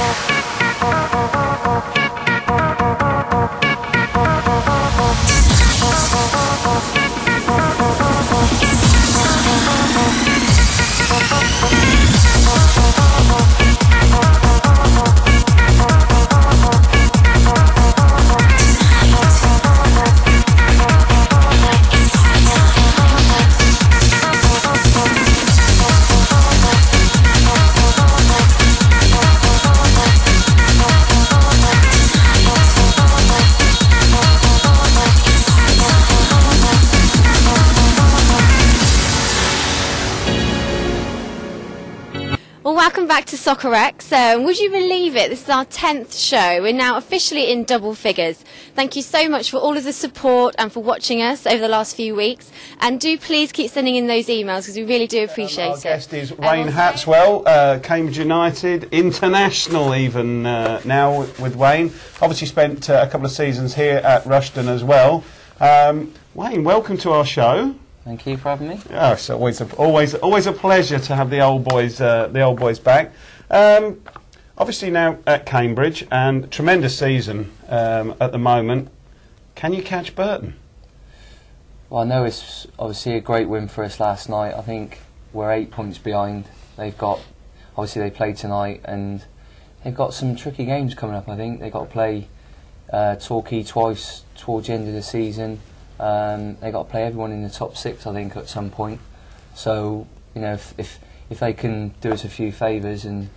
Okay. Well, welcome back to Soccer X. Um, would you believe it? This is our 10th show. We're now officially in double figures. Thank you so much for all of the support and for watching us over the last few weeks. And do please keep sending in those emails because we really do appreciate Our it. guest is Um, Wayne Hatswell, uh, Cambridge United, international even uh, now with Wayne. Obviously spent uh, a couple of seasons here at Rushden as well. Um, Wayne, welcome to our show. Thank you for having me. Oh, it's always a, always always a pleasure to have the old boys uh, the old boys back. Um, obviously now at Cambridge and tremendous season um, at the moment. Can you catch Burton? Well, I know it's obviously a great win for us last night. I think we're eight points behind. They've got, obviously, they played tonight and they've got some tricky games coming up. I think they've got to play uh, Torquay twice towards the end of the season. Um, they've got to play everyone in the top six, I think, at some point. So, you know, if if, if they can do us a few favours, and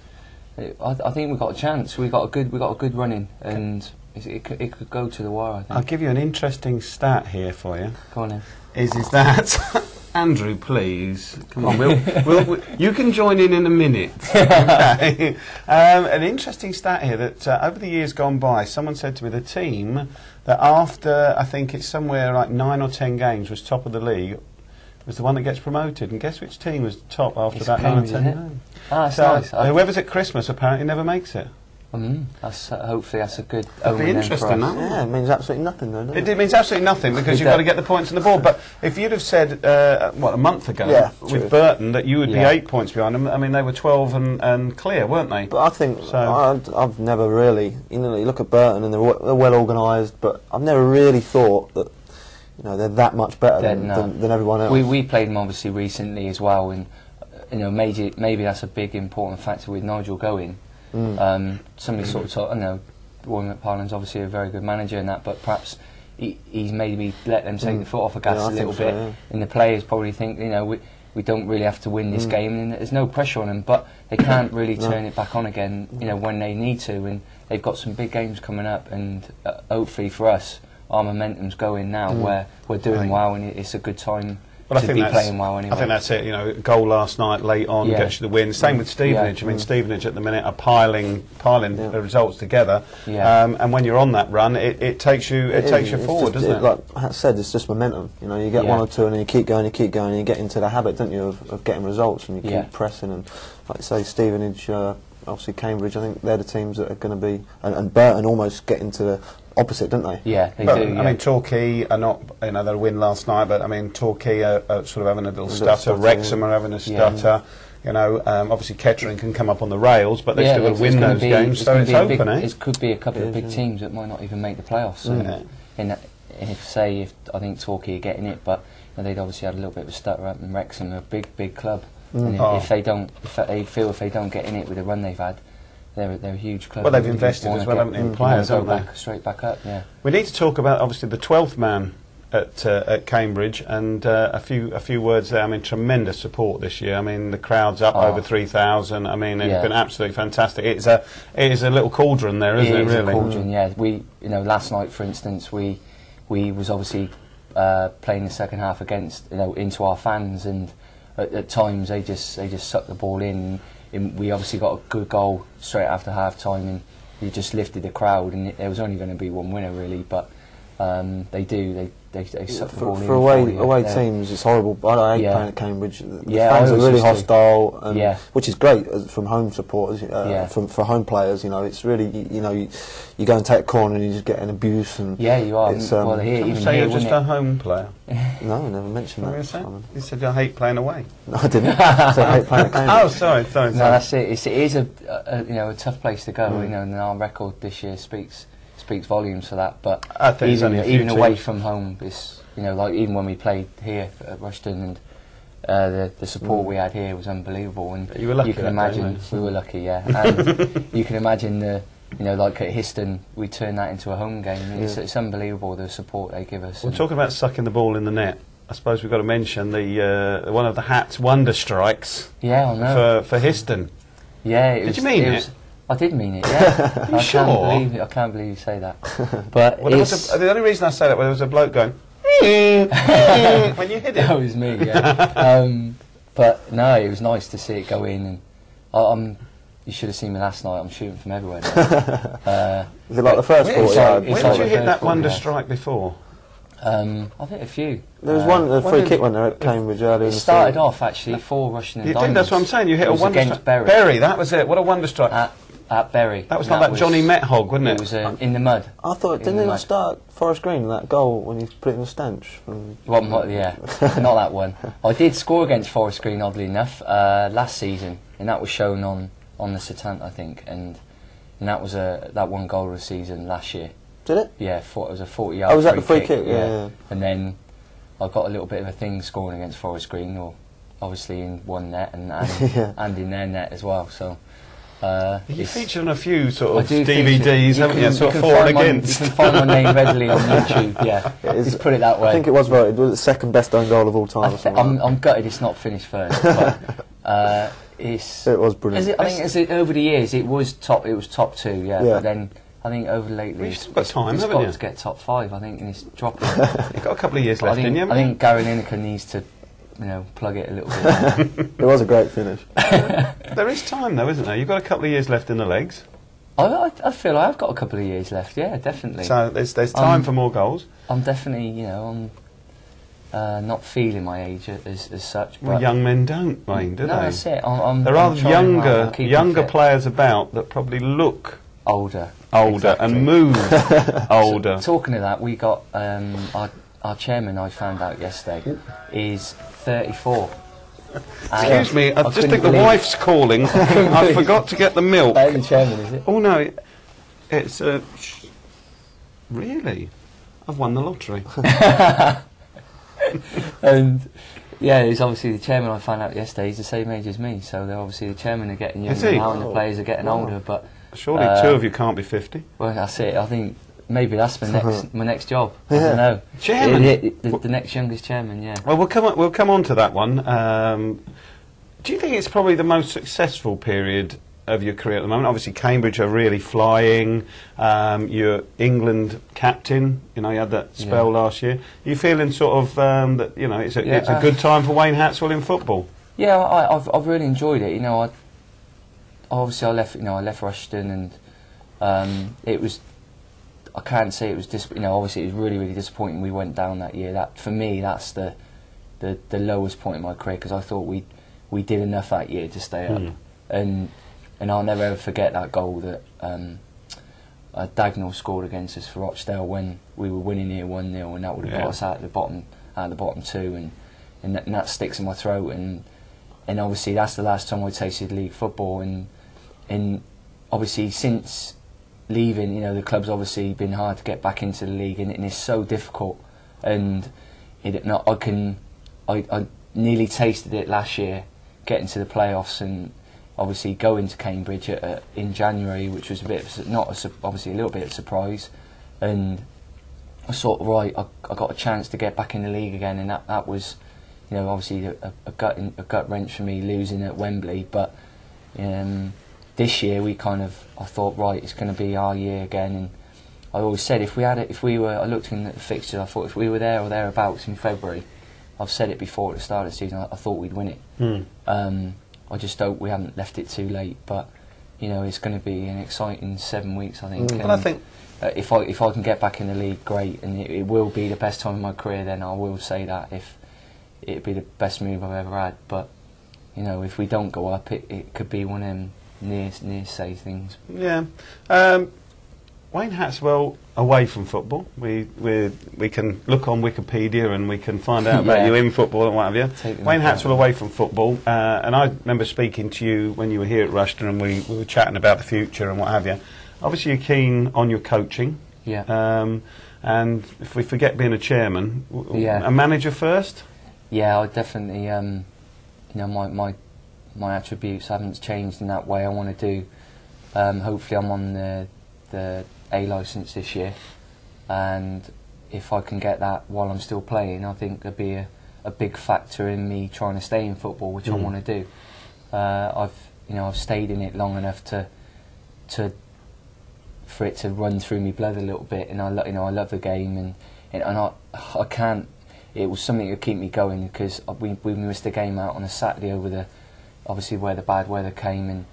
it, I, I think we've got a chance. We've got a good, we've got a good running, and it, it, could, it could go to the wire. I think. I'll give you an interesting stat here for you. Go on then. is is that Andrew, please come on. We'll, we'll, we you can join in in a minute. Okay. um, an interesting stat here that uh, over the years gone by, someone said to me the team that after I think it's somewhere like nine or ten games was top of the league was the one that gets promoted. And guess which team was top after It's about nine or ten? Ah, that's So nice. Whoever's at Christmas apparently never makes it. Mm, that's uh, hopefully that's a good That'd be omen interesting, that. Yeah, it means absolutely nothing though, doesn't It, it? it means absolutely nothing because you've got to get the points on the board. But if you'd have said, uh, what, a month ago Yeah, with true. Burton that you would be eight points behind them, I mean, they were 12 and, and clear, weren't they? But I think So- I, I've never really, you know, you look at Burton and they're, w- they're well organised, but I've never really thought that, you know, they're that much better than, not. than, than everyone else. We we played them obviously recently as well, and uh, you know maybe maybe that's a big important factor with Nigel going. Mm. Um, somebody sort of thought, I know Roy McFarland's obviously a very good manager in that, but perhaps he, he's maybe let them take Mm. the foot off the gas Yeah, a little so, bit, yeah. and the players probably think you know we. We don't really have to win this Mm. game, and there's no pressure on them. But they can't really No. turn it back on again, you know, when they need to. And they've got some big games coming up, and uh, hopefully for us, our momentum's going now, Mm. where we're doing Right. well, and it's a good time But I think be that's, playing well anyway. I think that's it. You know, goal last night, late on, Yeah. gets you the win. Same with Stevenage. Yeah. I mean, Mm. Stevenage at the minute are piling, piling Yeah. the results together. Yeah. Um, and when you're on that run, it, it takes you, it, is, takes you forward, just, doesn't it? Like I said, it's just momentum. You know, you get one or two, and then you keep going, you keep going, and you get into the habit, don't you, of, of getting results, and you keep pressing. And like you say, Stevenage, uh, obviously Cambridge. I think they're the teams that are going to be, and, and Burton almost get into the opposite, don't they? Yeah, they But, do. I mean, Torquay are not, you know, they win last night, but I mean, Torquay are, are sort of having a little A stutter. stutter, Wrexham are having a Yeah. stutter. You know, um, obviously Kettering can come up on the rails, but they've yeah, still got to win those be- games, so it's open, big, eh? It could be a couple It of big yeah. teams that might not even make the playoffs. So in that, if say if I think Torquay are getting it, but you know, they'd obviously had a little bit of a stutter up, and Wrexham are a big, big club. Mm. And if, Oh. if they don't, if they feel if they don't get in it with the run they've had, they're they're a huge club. Well, they've They invested as well, haven't they, in players, go haven't they? back, straight back up. Yeah. We need to talk about obviously the twelfth man at uh, at Cambridge and uh, a few a few words there. I mean, tremendous support this year. I mean, the crowd's up Oh. over three thousand. I mean, it's Yeah. been absolutely fantastic. It's a it is a little cauldron there, isn't it? is a really? cauldron, yeah. We, you know, last night, for instance, we we was obviously uh, playing the second half against, you know, into our fans, and at, at times they just they just sucked the ball in. We obviously got a good goal straight after half time, and we just lifted the crowd. And it, there was only going to be one winner, really, but Um, they do. They they, they suck the ball for, for away you. away They're- teams, it's horrible. I hate Yeah. playing at Cambridge. The Yeah, I fans are really hostile, and, Yeah. which is great as, from home supporters. Uh, Yeah. from for home players, you know, it's really you, you know you, you go and take a corner and you just get an abuse and Yeah, you are. It's, well, um, here, Some even say here, you're just wouldn't a home player. no, I never mentioned What that. you saying? Simon. You said I hate playing away. No, I didn't. I said I hate playing at Cambridge. Oh, sorry, sorry, No, sorry. that's it. It's, it is a, a, a you know a tough place to go. Mm. You know, and our record this year speaks speaks volumes for that. But I think even only a few even away from home, it's you know like even when we played here at Rushden and uh, the the support Mm. we had here was unbelievable. And You were lucky can that day, imagine we were lucky, yeah. And you can imagine the you know like at Histon we turned that into a home game. It's, Yeah. it's unbelievable the support they give us. We're talking about sucking the ball in the net. I suppose we've got to mention the uh, one of the Hats wonder strikes yeah, I know. for for Histon. Yeah, it Did was, you mean was- it? I did mean it. Yeah, you I sure? can't believe it. I can't believe you say that. But Well, it's, a, the only reason I say that was there was a bloke going when you hit that it. was me. Yeah. um, but no, it was nice to see it go in, and I, I'm. You should have seen me last night. I'm shooting from everywhere. now. uh, Is it like the first Where, It's forty like- yard? when did like you hit that wonder yeah. strike before? um, I think a few. There was Uh, one a when free kick one there at Cambridge earlier. It in started off actually for Rushden and You did. That's what I'm saying. You hit It a was wonder against strike. Bury. That was it. What a wonder strike. at, at Bury. that was and like that Johnny Metgod, wasn't it? It was uh, in the mud. I thought in didn't the it start Forest Green that goal when he put it in the stench? From, One, mo- yeah, not that one. I did score against Forest Green, oddly enough, uh, last season, and that was shown on on the Setanta, I think, and and that was a that one goal of the season last year. did it? Yeah, for, it was a forty yard. Oh, was that free the free kick? Yeah, yeah. And then I got a little bit of a thing scoring against Forest Green, or obviously in one net and and, Yeah. and in their net as well. So. Uh, You it's- featured on a few sort of DVDs, haven't you? can- Sort of for and find my- You can find my name readily on YouTube. Yeah, It is- just put it that way. I think it was voted was the second best own goal of all time. Th- I'm, like I'm gutted it's not finished first. but, uh, it's. It was brilliant. it, I think as it, over the years it was top. It was top two, yeah. Yeah. But then I think over lately Well, you've it's, got time, it's haven't got you? to get top five. I think and it's dropping. You've got a couple of years I left, think, didn't you? I think Gary Lineker needs to, you know, plug it a little bit. it was a great finish. there is time though, isn't there? You've got a couple of years left in the legs, I, I, I feel I have got a couple of years left. Yeah, definitely. so there's there's time Um, for more goals. I'm definitely, you know, I'm uh, not feeling my age as, as such. Well, but young men don't, Wayne, do no, they? that's it. I'm, I'm, There are. I'm younger keeping younger players about that probably look older, older Exactly. and move older. Talking of that, we got um, our, our chairman. I found out yesterday is 34. And Excuse me, I, just couldn't think the believe- wife's calling. I forgot to get the milk. That the chairman, is it? Oh no, it- it's uh, really. I've won the lottery. and yeah, he's obviously the chairman. I found out yesterday. He's the same age as me, so they're obviously the chairman are getting younger now, and the Oh, players are getting wow. older. But Surely Uh, two of you can't be fifty. well, that's it. I think maybe that's my next my next job. I don't know. Chairman. It- it- the, the next youngest chairman, yeah. Well, we'll come on, we'll come on to that one. Um, do you think it's probably the most successful period of your career at the moment? Obviously, Cambridge are really flying. Um, you're England captain. You know, you had that spell Yeah. last year. you feeling sort of um, that you know it's a, Yeah, it's a uh, good time for Wayne Hatswell in football? Yeah, I, I've I've really enjoyed it. You know, I obviously I left. You know, I left Rushden, and um, it was. I can't say it was dis- You know, obviously it was really really disappointing. We went down that year. That for me, that's the the, the lowest point in my career because I thought we we did enough that year to stay up, Hmm. and and I'll never ever forget that goal that. Um, uh, Dagnall scored against us for Rochdale when we were winning here one 0 and that would have Yeah. got us out of the bottom, out of the bottom two, and and that, and that sticks in my throat. And and obviously that's the last time I tasted league football. And and obviously since leaving, you know, the club's obviously been hard to get back into the league, and, and it's so difficult. And it, not, I can, I, I nearly tasted it last year, getting to the playoffs and obviously going to Cambridge at, uh, in January, which was a bit of, not a, obviously a little bit of a surprise, and I sort of right, I, I got a chance to get back in the league again, and that, that was, you know, obviously a, a gut a gut wrench for me losing at Wembley, but um, this year we kind of I thought right, it's going to be our year again, and I always said if we had it, if we were, I looked in the fixtures, I thought if we were there or thereabouts in February, I've said it before at the start of the season, I, I thought we'd win it. Hmm. Um, I just hope we haven't left it too late. But you know, it's going to be an exciting seven weeks. I think. Mm. Well, I think uh, if I if I can get back in the league, great, and it, it will be the best time of my career. Then I will say that if it'd be the best move I've ever had. But you know, if we don't go up, it, it could be one of them near near say things. Yeah. Um, Wayne Hatswell away from football. We we we can look on Wikipedia and we can find out about you in football and what have you. Take Wayne. Hatswell away from football, uh, and I remember speaking to you when you were here at Rushden and we, we were chatting about the future and what have you. Obviously, you're keen on your coaching, Yeah. um, and if we forget being a chairman, Yeah. a manager first. Yeah, I definitely, um, you know, my, my my attributes haven't changed in that way. I want to do. Um, hopefully, I'm on the the A license this year, and if I can get that while I'm still playing, I think there'll be a, a big factor in me trying to stay in football, which I Mm. want to do. Uh, I've you know I've stayed in it long enough to to for it to run through me blood a little bit, and I lo- you know I love the game, and and, and I I can't. It was something that keep me going because we we missed a game out on a Saturday over the obviously where the bad weather came, and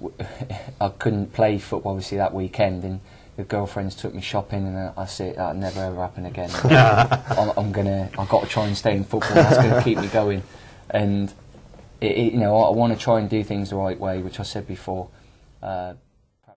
w- I couldn't play football obviously that weekend, and the girlfriends took me shopping, and I said that'll never ever happen again. I'm, I'm gonna I've got to try and stay in football. That's gonna keep me going, and it, it, you know I, I want to try and do things the right way, which I said before. Uh,